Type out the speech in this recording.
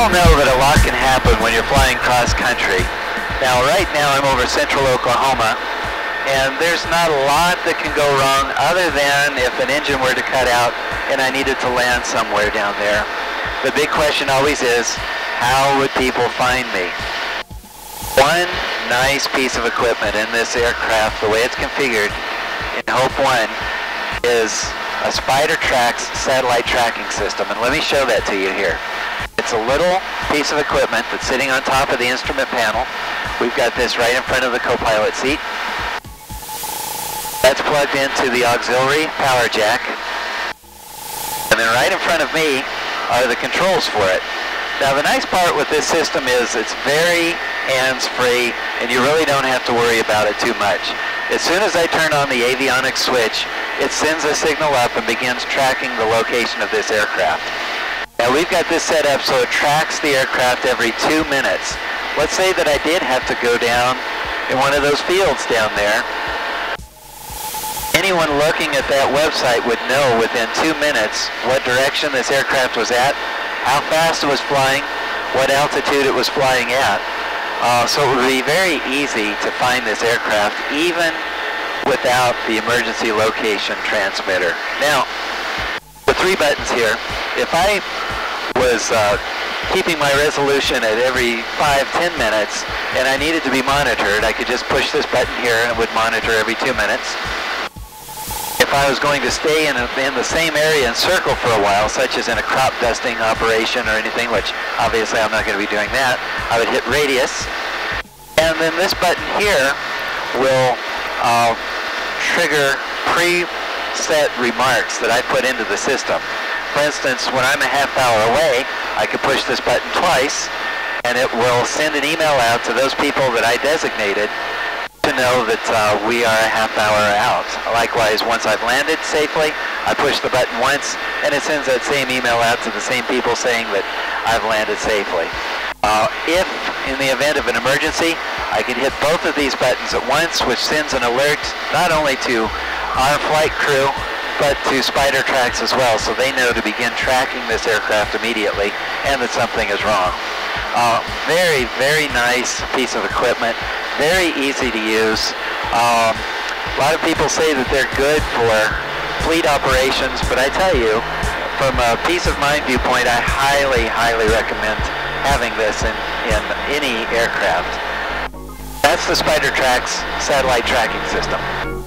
all know that a lot can happen when you're flying cross country. Now, right now I'm over central Oklahoma, and there's not a lot that can go wrong other than if an engine were to cut out and I needed to land somewhere down there. The big question always is, how would people find me? One nice piece of equipment in this aircraft, the way it's configured in Hope 1, is a Spidertracks satellite tracking system. And let me show that to you here. It's a little piece of equipment that's sitting on top of the instrument panel. We've got this right in front of the co-pilot seat. That's plugged into the auxiliary power jack. And then right in front of me are the controls for it. Now the nice part with this system is it's very hands-free and you really don't have to worry about it too much. As soon as I turn on the avionics switch, it sends a signal up and begins tracking the location of this aircraft. Now we've got this set up so it tracks the aircraft every two minutes. Let's say that I did have to go down in one of those fields down there. Anyone looking at that website would know within two minutes what direction this aircraft was at, how fast it was flying, what altitude it was flying at. Uh, so it would be very easy to find this aircraft even without the emergency location transmitter. Now, the three buttons here, if I was uh, keeping my resolution at every five, ten minutes, and I needed to be monitored, I could just push this button here and it would monitor every two minutes. If I was going to stay in, a, in the same area and circle for a while, such as in a crop dusting operation or anything, which obviously I'm not going to be doing that, I would hit radius. And then this button here will uh, trigger preset remarks that I put into the system. For instance, when I'm a half hour away, I could push this button twice and it will send an email out to those people that I designated to know that uh, we are a half hour out. Likewise, once I've landed safely, I push the button once and it sends that same email out to the same people saying that I've landed safely. Uh, if, in the event of an emergency, I can hit both of these buttons at once, which sends an alert not only to our flight crew, but to Spidertracks as well, so they know to begin tracking this aircraft immediately and that something is wrong. Uh, very, very nice piece of equipment, very easy to use. Um, a lot of people say that they're good for fleet operations, but I tell you, from a peace of mind viewpoint, I highly, highly recommend having this in, in any aircraft. That's the Spidertracks satellite tracking system.